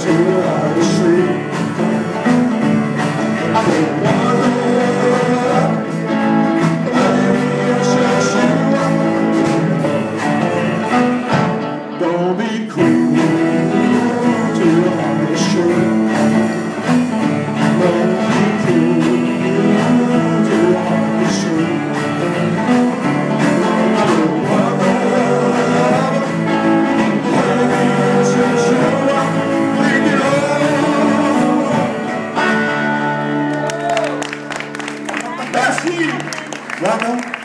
to our street. I think Brasil! assim!